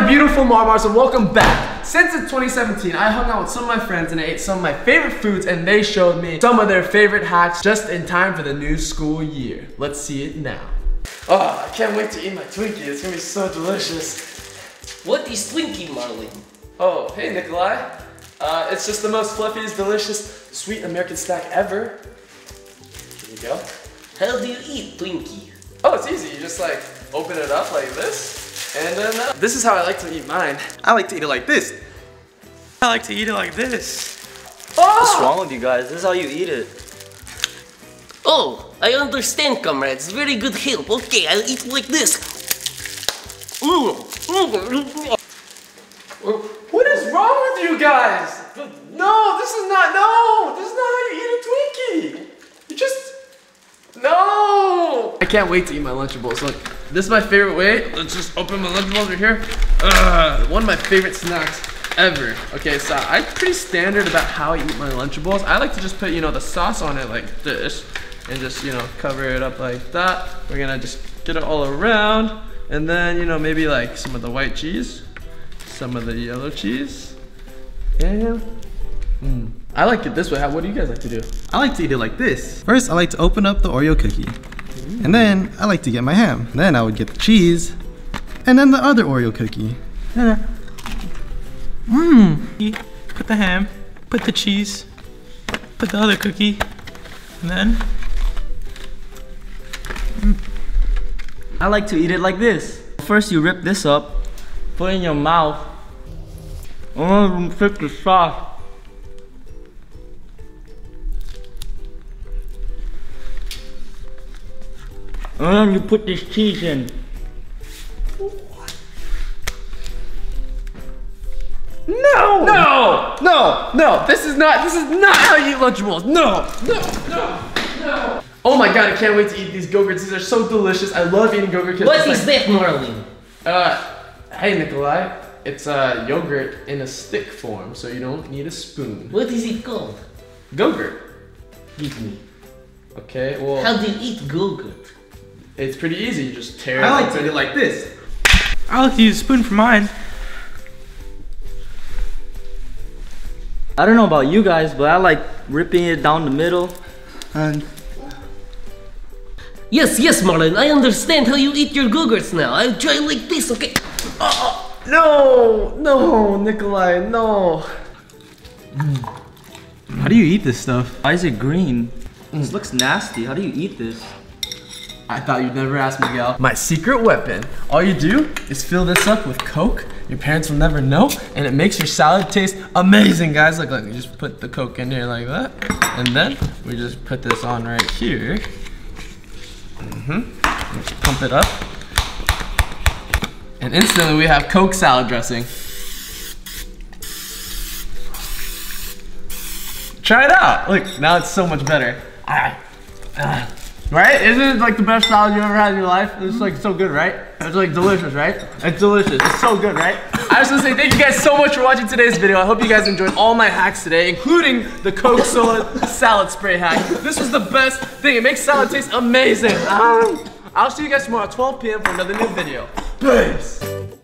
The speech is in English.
my beautiful Marmars and welcome back. Since it's 2017, I hung out with some of my friends and I ate some of my favorite foods and they showed me some of their favorite hacks just in time for the new school year. Let's see it now. Oh, I can't wait to eat my Twinkie. It's gonna be so delicious. What is Twinkie, Marlin? Oh, hey Nikolai. Uh, it's just the most fluffiest, delicious, sweet American snack ever. Here you go. How do you eat Twinkie? Oh, it's easy. You just like open it up like this. And then uh, this is how I like to eat mine. I like to eat it like this. I like to eat it like this. What's Oh! wrong with you guys? This is how you eat it. Oh, I understand, comrades. Very good help. Okay, I'll eat like this. Mm. Mm. What is wrong with you guys? No, this is not, no, this is not how you eat a Twinkie. You just, no. I can't wait to eat my Lunchables. Look, this is my favorite way. Let's just open my Lunchables right here. Ugh, one of my favorite snacks ever. Okay, so I'm pretty standard about how I eat my Lunchables. I like to just put, you know, the sauce on it like this and just, you know, cover it up like that. We're gonna just get it all around. And then, you know, maybe like some of the white cheese some of the yellow cheese. And mm. I like it this way. How, what do you guys like to do? I like to eat it like this. First, I like to open up the Oreo cookie. And then, I like to get my ham. Then I would get the cheese. And then the other Oreo cookie. Mmm. Put the ham, put the cheese, put the other cookie, and then hmm. I like to eat it like this. First, you rip this up, put in your mouth, and then pick the sauce. And then you put this cheese in. No! No! No! No! This is not. This is not how you eat Lunchables. No! No! No! No! Oh my god! I can't wait to eat these Go-Gurts. These are so delicious. I love eating Go-Gurt. What is this, Marlene? Uh, hey Nikolai. It's uh, yogurt in a stick form, so you don't need a spoon. What is it called? Go-Gurt. Give me. Okay. Well, How do you eat Go-Gurt? It's pretty easy. You just tear it. I like to open. eat it like this. I like to use a spoon for mine. I don't know about you guys, but I like ripping it down the middle. And Yes, yes, Marlin. I understand how you eat your Go-Gurts now. I'll try like this, okay? Oh, No! No, Nikolai, no. How do you eat this stuff? why is it green? This looks nasty. How do you eat this? I thought you'd never ask, Miguel. My secret weapon. All you do is fill this up with Coke. Your parents will never know, and it makes your salad taste amazing, guys. Look, look, you just put the Coke in here like that, and then we just put this on right here. Mm-hmm. Pump it up, and instantly we have Coke salad dressing. Try it out. Look, now it's so much better. Ah, ah. Right? Isn't it like the best salad you've ever had in your life? It's like so good, right? It's like delicious, right? It's delicious. It's so good, right? I just want to say thank you guys so much for watching today's video. I hope you guys enjoyed all my hacks today, including the Coke Soda salad spray hack. This was the best thing. It makes salad taste amazing. Um, I'll see you guys tomorrow at 12 p.m. for another new video. Peace.